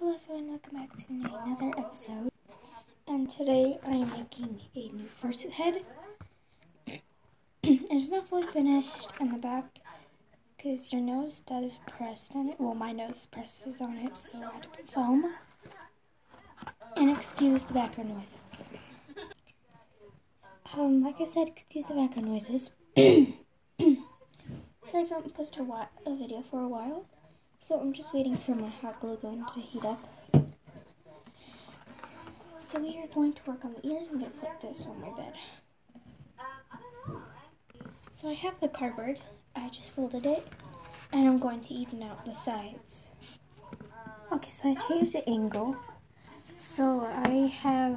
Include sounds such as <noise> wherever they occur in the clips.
Hello everyone, welcome back to another episode. And today I am making a new fursuit head. <clears throat> it's not fully finished in the back because your nose does press on it. Well, my nose presses on it, so I had to put foam. And excuse the background noises. Um, like I said, excuse the background noises. <clears throat> If I haven't posted a, a video for a while. So I'm just waiting for my hot glue gun to heat up. So we are going to work on the ears. I'm going to put this on my bed. So I have the cardboard. I just folded it. And I'm going to even out the sides. Okay, so I changed the angle. So I have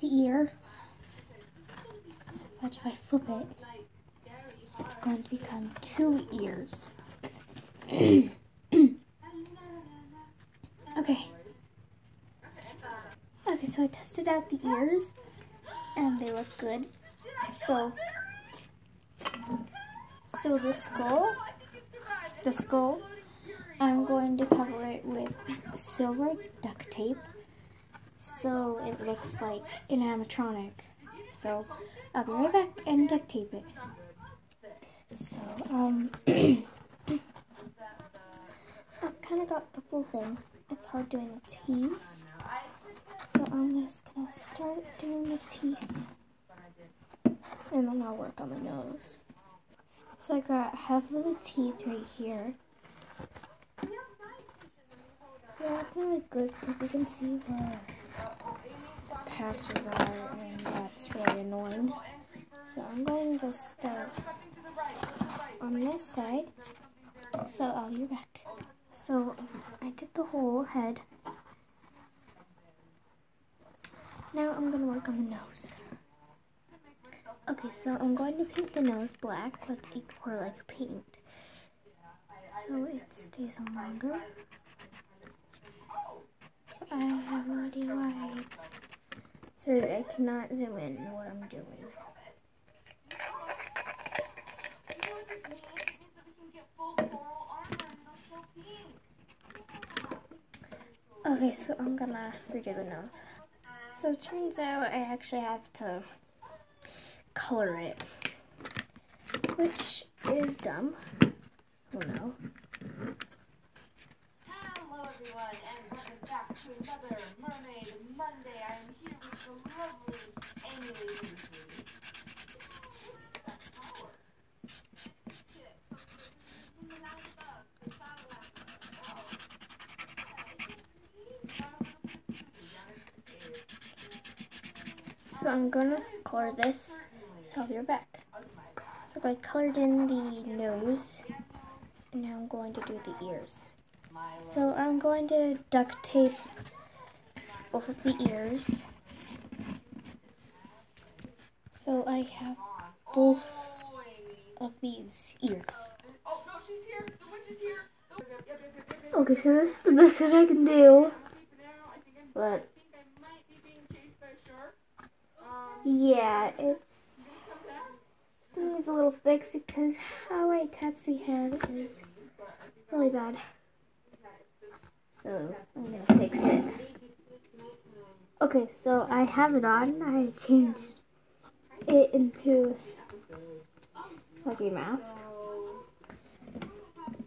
the ear. But if I flip it, it's going to become two ears. <coughs> okay. Okay, so I tested out the ears and they look good. So, so the skull, the skull, I'm going to cover it with silver duct tape so it looks like an animatronic. So I'll be right back and duct tape it. So, um, <clears throat> kind of got the full thing. It's hard doing the teeth. So I'm just going to start doing the teeth. And then I'll work on the nose. So I got half of the teeth right here. Yeah, it's really good because you can see where the patches are and that's really annoying. So I'm going to start on this side. So I'll be back. So I did the whole head. Now I'm going to work on the nose. Okay, so I'm going to paint the nose black with acrylic like paint. So it stays on longer. I have why it's... So I cannot zoom in on what I'm doing. Okay, so I'm gonna redo the nose. So it turns out I actually have to color it, which is dumb. Oh no. Hello everyone, and welcome back to another Mermaid Monday. I'm here with the lovely Amy. I'm gonna color this, so I'll be right back. So I colored in the nose, and now I'm going to do the ears. So I'm going to duct tape both of the ears. So I have both of these ears. Okay, so this is the best that I can do. But yeah, it's still needs a little fix because how I test the head is really bad. So I'm gonna fix it. Okay, so I have it on. I changed it into a mask.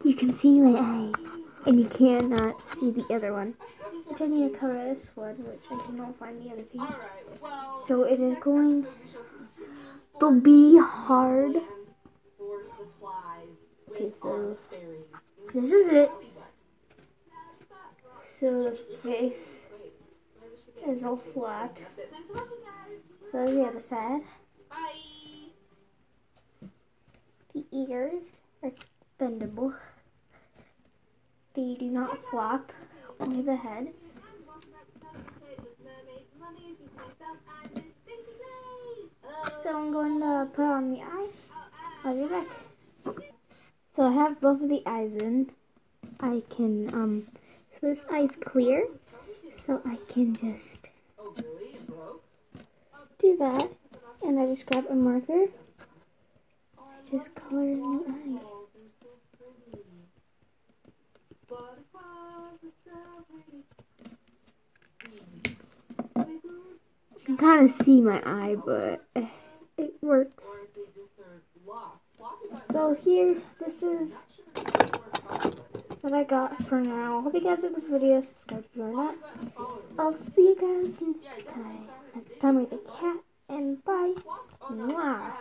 You can see my eye, and you cannot see the other one. I need to cover this one, which I cannot find the other piece. So it is going to be hard. Okay, so this is it. So the face is all flat. So that's the other side. The ears are bendable. They do not flop under the head. So I'm going to put on the eye. I'll be back. So I have both of the eyes in. I can, um, so this eye's clear. So I can just do that. And I just grab a marker. I just color in the eye. You can kind of see my eye, but it works. So here, this is what I got for now. Hope you guys like this video. Subscribe if you are not. I'll see you guys next time. Next time with a cat. And bye. Mwah.